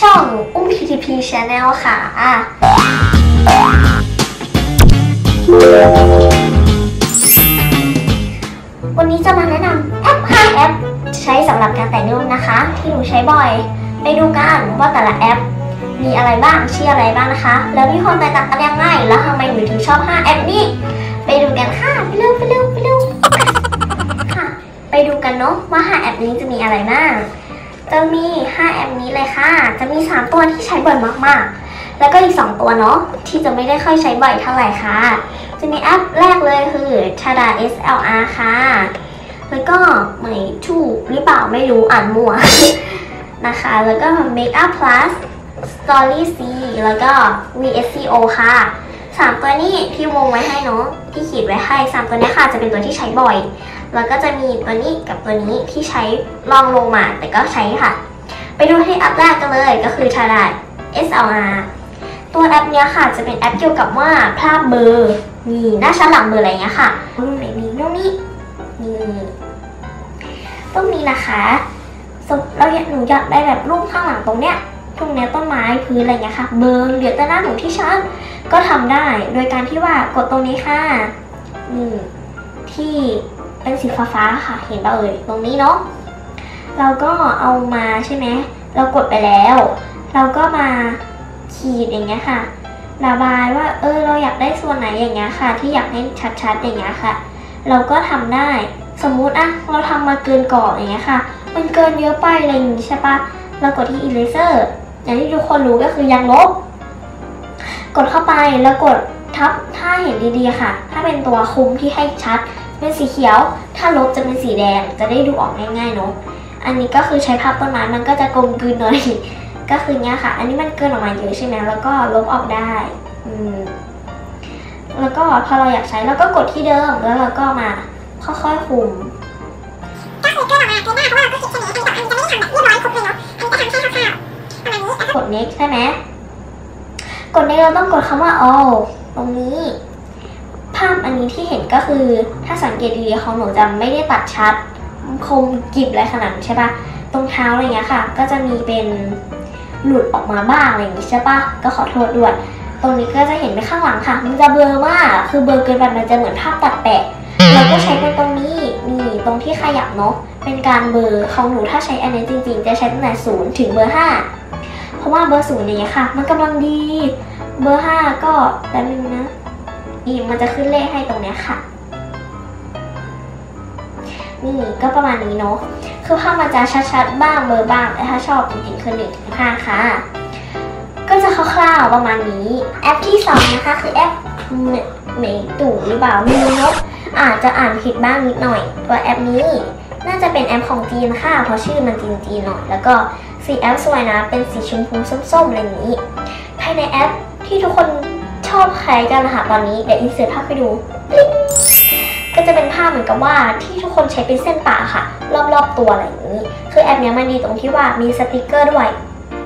ช่องอุ้ม PTP Channel ค่ะวันนี้จะมาแนะนำแอป5แอปใช้สำหรับการแต่งรูปนะคะ ที่หนูใช้บ่อย ไปดูกันว่าแต่ละแอป มีอะไรบ้างชื่ออะไรบ้างนะคะ แล้วมีความแตกต่างกันยังไงแล้วทำไมหนูถึงชอบ 5 แอปนี้ ไปดูกันค่ะไปเร็วไปเร็วไปเร็วค่ะ ไปดูกันเนาะว่า 5 แอปนี้จะมีอะไรบ้าง จะมี 5 แอปนี้เลยค่ะ จะมี 3 ตัวที่ใช้บ่อยมากๆ แล้วก็อีก 2 ตัวเนาะที่จะไม่ได้ค่อยใช้บ่อยเท่าไหร่ค่ะ จะมีแอปแรกเลยคือ Tada SLR ค่ะ แล้วก็เหมยทูหรือเปล่าไม่รู้อ่านมั่วนะคะ แล้วก็ Makeup Plus Story C แล้วก็ VSCO ค่ะสามตัวนี้ที่วงไว้ให้เนาะที่ขีดไว้ให้สามตัวนี้ค่ะจะเป็นตัวที่ใช้บ่อย แล้วก็จะมีตัวนี้กับตัวนี้ที่ใช้ลองลงมาแต่ก็ใช้ค่ะ ไปดูที่แอปแรกกันเลยก็คือ t a d a SLR ตัวแอปเนี้ยค่ะจะเป็นแอปเกี่ยวกับว่าภาพเบอร์นี่หน้าชั้นหลังเบอร์อะไรเงี้ยค่ะรูปไหนมีรูปนี้นี่ตรงนี้นะคะสมเราอยากหนูอยากได้แบบรูปข้างหลังตรงเนี้ยตรงเนี้ยต้นไม้พื้นอะไรเงี้ยค่ะเบอร์เหลือแต่หน้าหนูที่ชั้นก็ทำได้ โดยการที่ว่ากดตรงนี้ค่ะนี่ที่ เป็นสีฟ้าๆค่ะ เห็นป่ะเอ่ยตรงนี้เนาะเราก็เอามาใช่ไหมเรากดไปแล้ว เราก็มาขีดอย่างเงี้ยค่ะ ระบายว่าเออเราอยากได้ส่วนไหนอย่างเงี้ยค่ะ ที่อยากให้ชัดๆอย่างเงี้ยค่ะ เราก็ทำได้สมมุติอะเราทำมาเกินกรอบอย่างเงี้ยค่ะ มันเกินเยอะไปอะไรอย่างงี้ใช่ปะเรากดที่ eraser อย่างที่ทุกคนรู้ก็คือยังลบ กดเข้าไปแล้วกดทับถ้าเห็นดีๆค่ะ ถ้าเป็นตัวคุมที่ให้ชัด เป็นสีเขียว ถ้าลบจะเป็นสีแดงจะได้ดูออกง่ายๆเนาะอันนี้ก็คือใช้ภาพต้นไม้มันก็จะกลมกลืนหน่อยก็คือเนี้ยค่ะ อันนี้มันเกินออกมาเยอะใช่ไหมแล้วก็ลบออกได้อืมแล้วก็พอเราอยากใช้เราก็กดที่เดิมแล้วเราก็มาค่อยๆคุมก็คือเกินออกมาเกินหน้าเพราะว่าเราก็คิดแค่นี้อันนี้แบบอันนี้จะไม่ได้ทำแบบเรียบร้อยครบเลยเนาะอันนี้ก็ทำแค่คร่าวๆประมาณนี้แล้วก็กด next ใช่ไหมกด next เราต้องกดคำว่า all ตรงนี้ ภาพอันนี้ที่เห็นก็คือถ้าสังเกตดีๆของหนูจะไม่ได้ตัดชัดคมกริบอะไรขนาดนั้นใช่ปะตรงเท้าอะไรเงี้ยค่ะ ก็จะมีเป็นหลุดออกมาบ้างอะไรอย่างงี้ใช่ปะก็ขอโทษด้วย ตรงนี้ก็จะเห็นไปข้างหลังค่ะ มันจะเบลอมากคือเบลอเกินไปมันจะเหมือนภาพตัดแปะเราก็ใช้เป็นตรงนี้นี่ตรงที่ขยับเนาะเป็นการเบอร์ของหนูถ้าใช้อันนี้จริง ๆ จะใช้ตั้งแต่ศูนย์ถึงเบอร์ห้าเพราะว่าเบอร์ศูนย์อย่างเงี้ยค่ะ มันกำลังดี เบอร์ห้าก็แป๊บนึงนะ นี่มันจะขึ้นเลขให้ตรงเนี้ยค่ะนี่ก็ประมาณนี้เนาะ คือภาพมันจะชัดๆบ้างเบอร์บ้างแต่ถ้าชอบจริงๆคือหนึ่งถึงห้าค่ะ ก็จะคร่าวๆประมาณนี้ แอปที่สองนะคะคือแอป Meitu หรือเปล่าไม่รู้เนาะอาจจะอ่านผิดบ้างนิดหน่อย ตัวแอปนี้น่าจะเป็นแอปของจีนค่ะ เพราะชื่อมันจีนๆหน่อย แล้วก็สีแอปสวยนะ เป็นสีชมพูส้มๆอะไรนี้ ภายในแอปที่ทุกคน ชอบใช้กันนะคะตอนนี้เดี๋ยว insert ภาพไปดูก็จะเป็นภาพเหมือนกับว่าที่ทุกคนใช้เป็นเส้นปะค่ะ รอบๆตัวอะไรอย่างนี้ คือแอปเนี้ยมันดีตรงที่ว่ามีสติกเกอร์ด้วย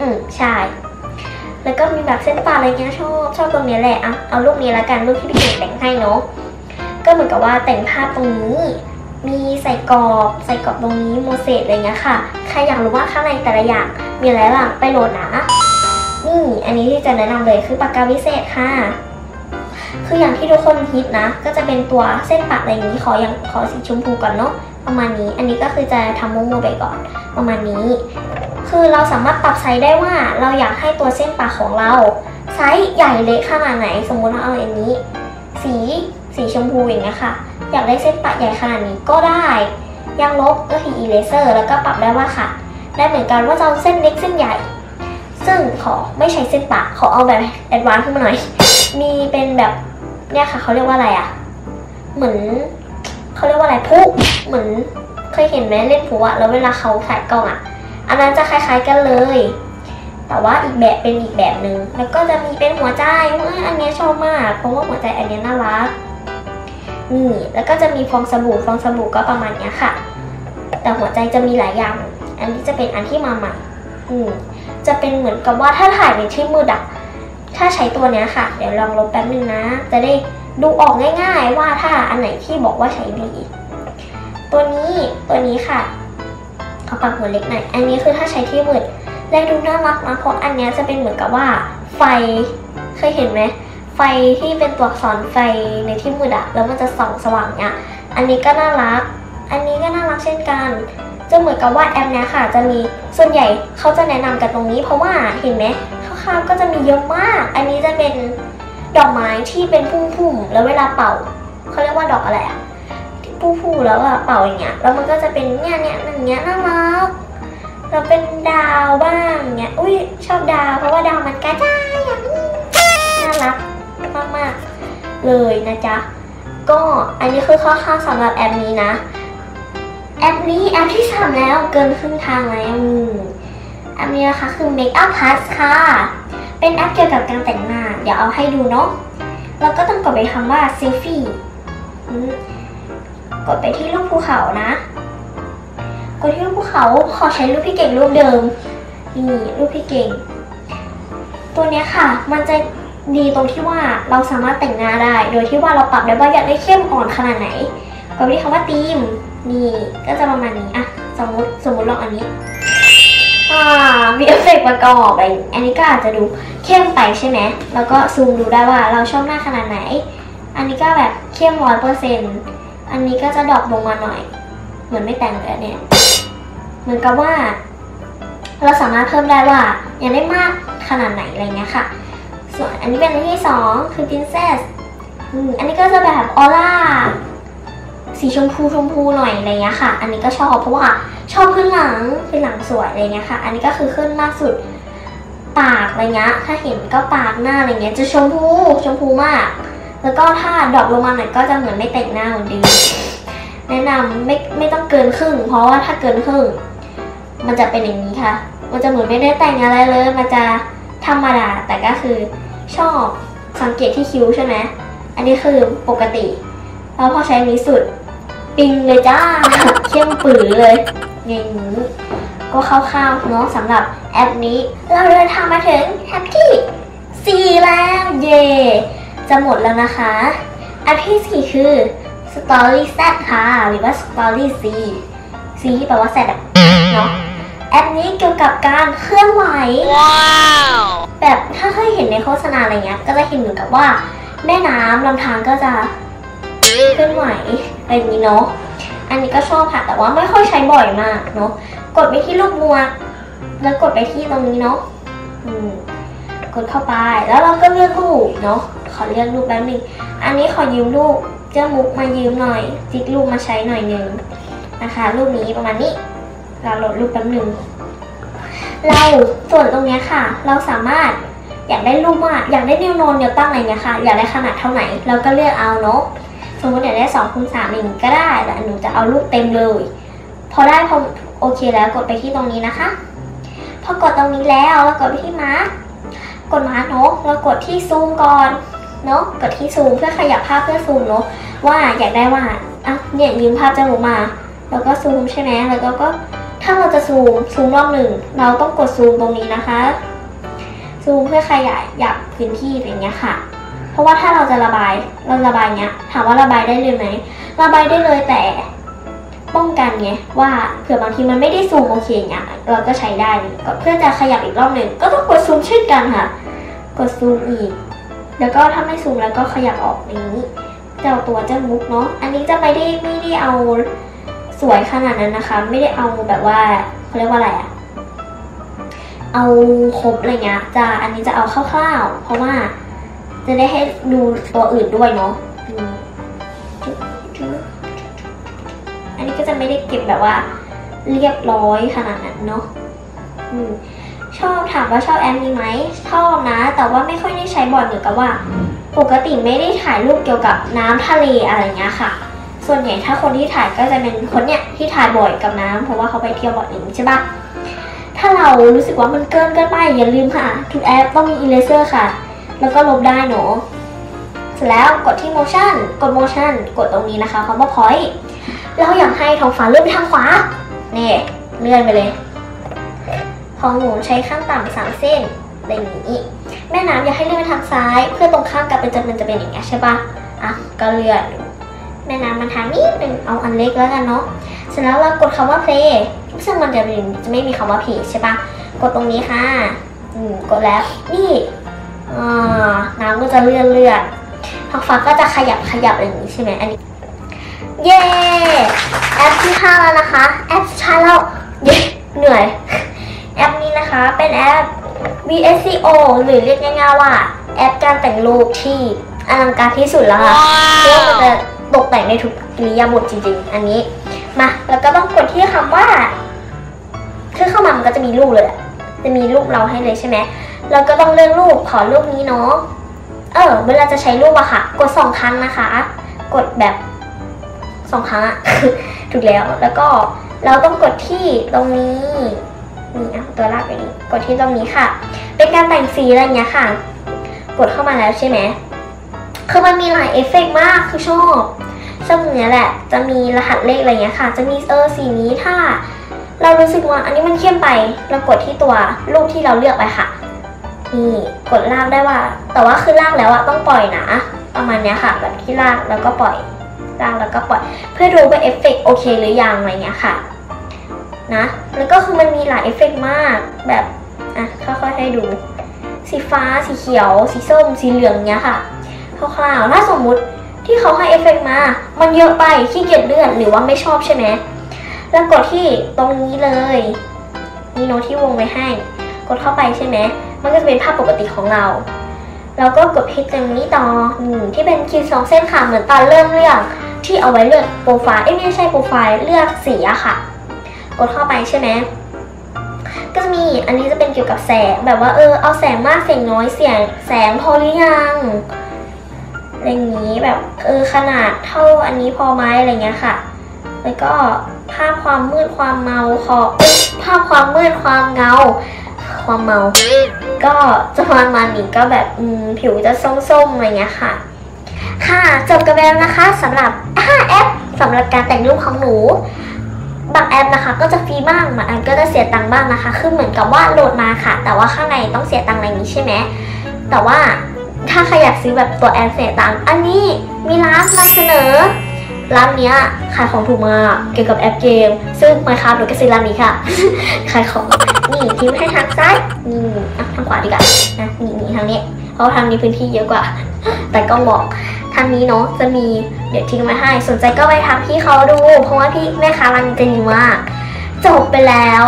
อืมใช่ แล้วก็มีแบบเส้นป่าอะไรเงี้ยชอบชอบตรงเนี้ยแหละอะเอารูปนี้ละกันรูปที่พี่เก่งแต่งให้เนาะก็เหมือนกับว่าแต่งภาพตรงนี้ มีใส่กรอบใส่กรอบตรงนี้โมเสสอะไรเงี้ยค่ะ ใครอยากรู้ว่าข้างในแต่ละอย่างมีอะไรบ้างไปโหลดนะ อันนี้ที่จะแนะนำเลยคือปากกาวิเศษค่ะ คืออย่างที่ทุกคนฮิตนะ ก็จะเป็นตัวเส้นปากอะไรอย่างนี้ขออย่างขอสีชมพูก่อนเนาะประมาณนี้ อันนี้ก็คือจะทำโมโมไปก่อน ประมาณนี้ คือเราสามารถปรับไซส์ได้ว่าเราอยากให้ตัวเส้นปะของเราไซส์ใหญ่เล็กขนาดไหน สมมุติเราเอาอันนี้ สีสีชมพูอย่างเงี้ยค่ะ อยากได้เส้นปะใหญ่ขนาดนี้ก็ได้ยางลบก็คือ eraser แล้วก็ปรับได้ว่าค่ะ ได้เหมือนกันว่าจะเอาเส้นเล็กเส้นใหญ่ ซึ่งขอไม่ใช้เส้นปะขอเอาแบบ advance ขึ้นมาหน่อย มีเป็นแบบเนี่ยค่ะเขาเรียกว่าอะไรอะเหมือนเขาเรียกว่าอะไรพุเหมือนเคยเห็นไหมเล่นพุอะแล้วเวลาเขาใส่กล้องอะอันนั้นจะคล้ายๆกันเลย แต่ว่าอีกแบบเป็นอีกแบบหนึ่งแล้วก็จะมีเป็นหัวใจเอ้ยอันเนี้ยชอบมาก เพราะว่าหัวใจอันเนี้ยน่ารักนี่แล้วก็จะมีฟองสบู่ฟองสบู่ก็ประมาณเนี้ยค่ะ แต่หัวใจจะมีหลายอย่าง อันนี้จะเป็นอันที่มาใหม่อืม จะเป็นเหมือนกับว่าถ้าถ่ายในที่มืดอะถ้าใช้ตัวเนี้ยค่ะ เดี๋ยวลองลบแป๊บนึงนะ จะได้ดูออกง่าย ๆ ว่าถ้าอันไหนที่บอกว่าใช้ดีตัวนี้ตัวนี้ค่ะเขาปรับหัวเล็กหน่อย อันนี้คือถ้าใช้ที่มืดและดูน่ารักนะเพราะอันนี้จะเป็นเหมือนกับว่าไฟเคยเห็นไหมไฟที่เป็นตัวอักษรไฟในที่มืดอะแล้วมันจะส่องสว่างเนี่ยอันนี้ก็น่ารัก อันนี้ก็น่ารักเช่นกัน จะเหมือนกับว่าแอปเนี้ยค่ะ จะมีส่วนใหญ่เขาจะแนะนำกันตรงนี้ เพราะว่าเห็นไหมข้าวๆก็จะมีเยอะมาก อันนี้จะเป็นดอกไม้ที่เป็นพุ่มๆแล้วเวลาเป่าเขาเรียกว่าดอกอะไรอะที่พุ่มๆแล้วอะเป่าอย่างเงี้ยแล้วมันก็จะเป็นเนี่ยเนี่ยอย่างเงี้ยน่ารักเราเป็นดาวบ้างเงี้ยอุ้ยชอบดาวเพราะว่าดาวมันกระจายอย่างนี้น่ารักมากๆเลยนะจ๊ะก็อันนี้คือข้อข้าวๆสำหรับแอปนี้นะ แอปนี้แอปที่สามแล้วเกินครึ่งทางแล้วแอปนี้นะคะคือ Make Up Plus ค่ะ เป็นแอปเกี่ยวกับการแต่งหน้า เดี๋ยวเอาให้ดูเนาะแล้วก็ต้องกดไปคำว่า Selfie กดไปที่รูปภูเขานะ กดที่รูปภูเขาขอใช้รูปพี่เก่งรูปเดิม นี่รูปพี่เก่ง ตัวเนี้ยค่ะ มันจะดีตรงที่ว่าเราสามารถแต่งหน้าได้ โดยที่ว่าเราปรับได้ว่าอยากได้เข้มอ่อนขนาดไหน กดไปที่คำว่าธีมนี่ก็จะประมาณนี้อะสมมติสมมติลองอันนี้อ่ามีเอฟเฟกต์ประกอบอะไรอันนี้ก็อาจจะดูเข้มไปใช่ไหมแล้วก็ซูมดูได้ว่าเราชอบหน้าขนาดไหน อันนี้ก็แบบเข้มร้อยเปอร์เซ็นต์อันนี้ก็จะ drop ลงมาหน่อย เหมือนไม่แต่งเลยเนี่ยเหมือนกับว่า เราสามารถเพิ่มได้ว่าอยากได้มากขนาดไหนอะไรเงี้ยค่ะ ส่วนอันนี้เป็นอันที่สองคือ princess อันนี้ก็จะแบบออร่า สีชมพูชมพูหน่อยอะไรเงี้ยค่ะ อันนี้ก็ชอบเพราะว่าชอบขึ้นหลังขึ้นหลังสวยอะไรเงี้ยค่ะ อันนี้ก็คือขึ้นมากสุดปากอะไรเงี้ย ถ้าเห็นก็ปากหน้าอะไรเงี้ยจะชมพูชมพูมาก แล้วก็ถ้าดรอปลงมาหน่อยก็จะเหมือนไม่แต่งหน้าเหมือนเดิมแนะนำไม่ไม่ต้องเกินครึ่ง เพราะว่าถ้าเกินครึ่ง มันจะเป็นอย่างนี้ค่ะ มันจะเหมือนไม่ได้แต่งอะไรเลย มันจะธรรมดา แต่ก็คือชอบสังเกตที่คิ้วใช่ไหม อันนี้คือปกติ แล้วพอใช้อันนี้สุด ปิงเลยจ้าเข้มปื๋อเลยอย่างนี้ก็คร่าวๆเนาะสำหรับแอปนี้ เราเดินทางมาถึงแอปที่ 4 แล้วเย่จะหมดแล้วนะคะ แอปที่ 4 คือ Story Z ค่ะ หรือว่า Story C C ที่แปลว่า Z อะเนาะแอปนี้เกี่ยวกับการเคลื่อนไหวแบบถ้าเคยเห็นในโฆษณาอะไรเงี้ย ก็จะเห็นเหมือนกับว่า แม่น้ำลำธารก็จะ เคลื่อนไหวอะไรอย่างนี้เนาะ อันนี้ก็ชอบค่ะแต่ว่าไม่ค่อยใช้บ่อยมากเนาะ กดไปที่รูปมัว แล้วกดไปที่ตรงนี้เนาะอืมกดเข้าไป แล้วเราก็เลือกรูปเนาะ ขอเลือกรูปแป๊บนึงอันนี้ขอยืมรูปเจ้ามุกมายืมหน่อย จิ๊กรูปมาใช้หน่อยหนึ่งนะคะ รูปนี้ประมาณนี้ เราโหลดรูปแป๊บนึงเราส่วนตรงนี้ค่ะ เราสามารถอยากได้รูปว่าอยากได้แนวนอนแนวตั้งอะไรเงี้ยค่ะ อยากได้ขนาดเท่าไหน เราก็เลือกเอาเนาะ สมมติอยากได้2คูณ3อย่างนี้ก็ได้แต่หนูจะเอารูปเต็มเลย พอได้พอโอเคแล้วกดไปที่ตรงนี้นะคะ พอกดตรงนี้แล้วเรากดไปที่มาร์กกดมาร์กเนาะเรากดที่ซูมก่อนเนาะกดที่ซูมเพื่อขยับภาพเพื่อซูมเนาะว่าอยากได้ว่าอะเนี่ยยืมภาพจมูกมาแล้วก็ซูมใช่ไหมแล้วก็ก็ถ้าเราจะซูมซูมรอบหนึ่งเราต้องกดซูมตรงนี้นะคะ ซูมเพื่อขยายหยับพื้นที่อย่างเงี้ยค่ะ เพราะว่าถ้าเราจะระบายเราระบายเงี้ยถามว่าระบายได้เลยไหมระบายได้เลยแต่ป้องกันไงว่าเผื่อบางทีมันไม่ได้ซูมโอเคเงี้ยเราก็ใช้ได้ก็เพื่อจะขยับอีกรอบหนึ่งก็ต้องกดซูมเช่นกันค่ะ กดซูมอีก แล้วก็ถ้าไม่ซูมแล้วก็ขยับออกนี้เจ้าตัวเจ้ามุกเนาะอันนี้จะไม่ได้ไม่ได้เอาสวยขนาดนั้นนะคะ ไม่ได้เอาแบบว่าเขาเรียกว่าอะไรอะเอาครบอะไรเงี้ยจะอันนี้จะเอาคร่าวๆ เพราะว่า จะได้ให้ดูตัวอื่นด้วยเนาะอันนี้ก็จะไม่ได้เก็บแบบว่า เรียบร้อยขนาดนั้นเนาะชอบถามว่าชอบแอปนี้ไหมชอบนะ แต่ว่าไม่ค่อยได้ใช้บ่อยเหมือนกับว่า ปกติไม่ได้ถ่ายรูปเกี่ยวกับน้ำทะเลอะไรเงี้ยค่ะ ส่วนใหญ่ถ้าคนที่ถ่ายก็จะเป็นคนเนี้ยที่ถ่ายบ่อยกับน้ำเพราะว่าเขาไปเที่ยวบ่อยอย่างนี้ใช่ปะถ้าเรารู้สึกว่ามันเกินเกินไปอย่าลืมค่ะทุกแอปต้องมี eraser ค่ะ แล้วก็ลบได้เนาะเสร็จแล้วกดที่ motion กด motion กดตรงนี้นะคะคำว่า point เราอยากให้ท้องฟ้าเลื่อนไปทางขวาเนี่เลื่อนไปเลยของหนูใช้ข้างต่ำสามเส้นอะไรอย่างนี้แม่น้ำอยากให้เลื่อนไปทางซ้าย เพื่อตรงข้ามกับเป็นจะมันจะเป็นอย่างเงี้ยใช่ปะอะก็เลื่อนแม่น้ำมันทางนี้เป็นเอาอันเล็กแล้วกันเนาะเสร็จแล้วเรากดคำว่า play ซึ่งมันจะเป็นจะไม่มีคำว่า play ใช่ปะกดตรงนี้ค่ะ อืมกดแล้วนี่ น้ำก็จะเลื่อนเลื่อนท้องฟ้าก็จะขยับขยับอย่างนี้ใช่ไหมอันนี้ เย้แอปที่ห้าแล้วนะคะ แอปสุดท้ายแล้วเย้เหนื่อย แอปนี้นะคะเป็นแอป VSCO หรือเรียกง่ายๆว่า แอปการแต่งรูปที่อลังการที่สุดแล้วค่ะเพราะว่ามันจะตกแต่งในทุกอิริยาบถจริงๆ อันนี้ มา แล้วก็ต้องกดที่คำว่า คือเข้ามามันก็จะมีรูปเลยอะ จะมีรูปเราให้เลยใช่ไหมเราก็ต้องเลือกรูปขอรูปนี้เนาะเออเวลาจะใช้รูปอะค่ะ กดสองครั้งนะคะ กดแบบสองครั้งอะถูกแล้วแล้วก็เราต้องกดที่ตรงนี้นี่อะตัวลากไปนี่กดที่ตรงนี้ค่ะ เป็นการแต่งสีอะไรเงี้ยค่ะ กดเข้ามาแล้วใช่ไหมคือมันมีหลายเอฟเฟกต์มากคือชอบชอบตรงเนี้ยแหละ จะมีรหัสเลขอะไรเงี้ยค่ะ จะมีเออสีนี้ถ้า เรารู้สึกว่าอันนี้มันเข้มไปเรากดที่ตัวรูปที่เราเลือกไปค่ะ นี่กดลากได้ว่า แต่ว่าคือลากแล้วอะต้องปล่อยนะประมาณนี้ค่ะ แบบที่ลากแล้วก็ปล่อยลากแล้วก็ปล่อย เพื่อดูว่าเอฟเฟกต์โอเคหรือยังอะไรเงี้ยค่ะนะแล้วก็คือมันมีหลายเอฟเฟกต์มากแบบอะค่อยๆให้ดู สีฟ้าสีเขียว สีส้ม สีเหลืองเนี้ยค่ะคร่าวๆถ้าสมมุติที่เขาให้เอฟเฟกต์มา มันเยอะไปขี้เกียจเลื่อนหรือว่าไม่ชอบใช่ไหม แล้วกดที่ตรงนี้เลยนี่โน้ตที่วงไว้ให้ กดเข้าไปใช่ไหมมันก็จะเป็นภาพปกติของเราแล้วก็กดคลิกตรงนี้ต่อที่เป็นคีย์สองเส้นค่ะเหมือนตอนเริ่มเลือกที่เอาไว้เลือกโปรไฟล์เอ้ยไม่ใช่โปรไฟล์เลือกสีอะค่ะ กดเข้าไปใช่ไหมก็จะมีอันนี้จะเป็นเกี่ยวกับแสงแบบว่าเออเอาแสงมากแสงน้อยเสียงแสงพอหรือยังอะไรอย่างนี้แบบเออขนาดเท่าอันนี้พอไหมอะไรเงี้ยค่ะ แล้วก็ภาพความมืดความเมาขอภาพความมืดความเงา ความเมา ก็จะประมาณนี้ก็แบบผิวจะส้มๆอะไรเงี้ยค่ะ ค่ะจบกันแล้วนะคะสำหรับ5แอปสำหรับการแต่งรูปของหนูบางแอปนะคะก็จะฟรีบ้างบางแอปก็จะเสียตังค์บ้างนะคะ คือเหมือนกับว่าโหลดมาค่ะ แต่ว่าข้างในต้องเสียตังค์อะไรนี้ใช่ไหมแต่ว่าถ้าใครอยากซื้อแบบตัวแอปเสียตังค์อันนี้มีร้านนำเสนอ ร้านเนี้ยขายของถูกมากเกี่ยวกับแอปเกม ซึ่งไมครับหนูก็ซื้อร้านนี้ค่ะ ขายของนี่ทิ้งให้ทางซ้ายนี่อะทางขวาดีกว่านะนี่นี่ทางนี้ เพราะทางนี้พื้นที่เยอะกว่า แต่ก็บอกทางนี้เนาะจะมีเดี๋ยวทิ้งไว้ให้ สนใจก็ไปทางพี่เขาดู เพราะว่าพี่แม่ค้าร้านนี้ใจดีมากจบไปแล้ว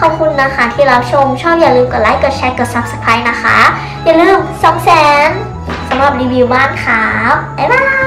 ขอบคุณนะคะที่รับชมชอบอย่าลืมกดไลค์กดแชร์กด subscribe นะคะ อย่าลืม2แสนสำหรับรีวิวบ้านครับบ๊ายบาย